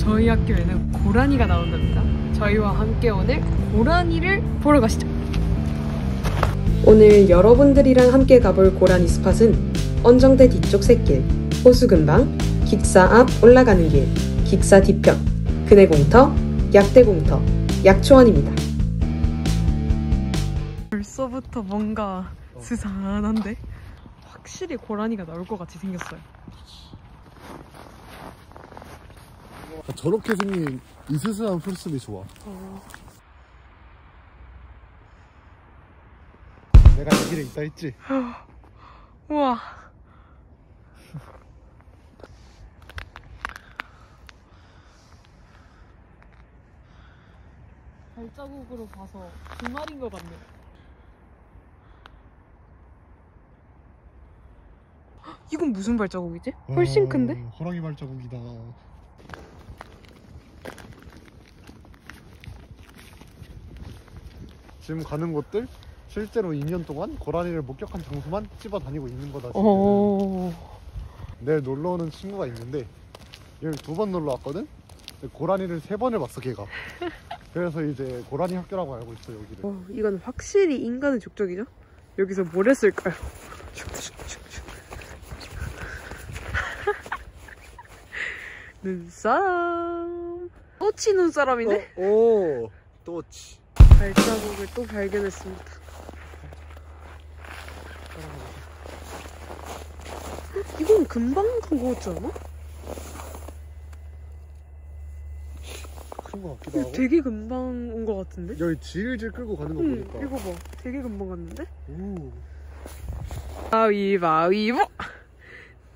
저희 학교에는 고라니가 나온답니다. 저희와 함께 오늘 고라니를 보러 가시죠. 오늘 여러분들이랑 함께 가볼 고라니 스팟은 언정대 뒤쪽 샛길, 호수 근방, 기사 앞 올라가는 길, 기사 뒤편, 그네공터, 약대공터, 약초원입니다. 벌써부터 뭔가 스산한데? 확실히 고라니가 나올 것 같이 생겼어요. 아, 저렇게 생긴 이 스스한 풀숲이 좋아. 내가 이 길에 있다 했지? 우와. 발자국으로 봐서 두 마리인 것 같네. 헉, 이건 무슨 발자국이지? 훨씬 큰데? 와, 호랑이 발자국이다. 지금 가는 곳들 실제로 2년 동안 고라니를 목격한 장소만 찝어 다니고 있는 거다. 지금. 어. 내일 놀러 오는 친구가 있는데 여기 두 번 놀러 왔거든? 근데 고라니를 세 번을 봤어 걔가 그래서 이제 고라니 학교라고 알고 있어 여기를 어, 이건 확실히 인간의 족적이죠? 여기서 뭘 했을까요? 눈사람. 또치 눈사람이네? 어, 오 또치 발자국을 또 발견했습니다. 이건 금방 간거 같지 않아? 큰 거 같기도 하고 되게 금방 온 거 같은데? 여기 질질 끌고 가는 거 응, 보니까 이거 봐. 되게 금방 갔는데? 오. 가위바위보!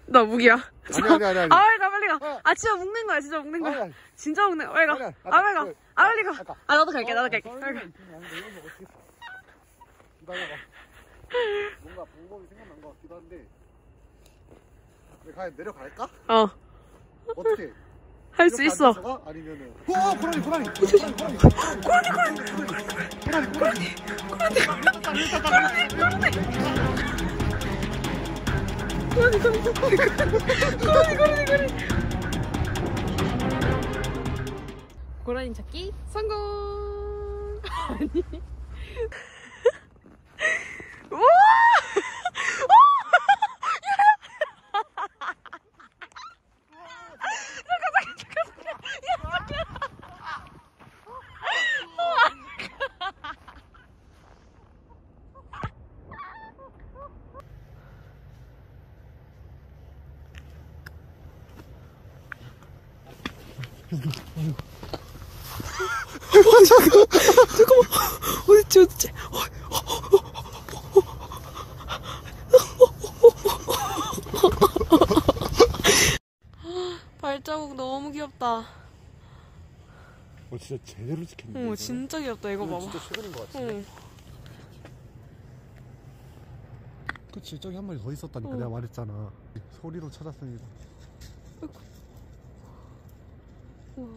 나 무기야. 아니 아니 아니 아니 아, 빨리 가. 아 진짜 묶는 거야 진짜 묶는 거야. 진짜 묶는 거야. 빨리 가. 아, 아 빨리 가. 아 빨리 가. 아 나도 갈게 어, 나도 갈게. 빨리 가. 뭔가 방법이 생각난 것 같기도 한데. 과연 내려갈까? 어. 어떻게? 할 수 있어. 아니면은. 오, 고라니, 고라니. 고라니, 고라니. 고라니, 고라니. 고라니, 고라니. 고라니, 고라니. 고라니, 고라니. 고라니, 고라니. 고라니 찾기 성공! 아니. 우와! 아이고. 어딨지, 어딨지? 발자국 너무 귀엽다. 어 진짜 제대로 찍혔네 어. 진짜 귀엽다. 이거 봐봐. 진짜 최근인 것 같은데 응. 그치 저기 한 마리 더 있었다니까 어. 내가 말했잖아 소리로 찾았습니다 우와.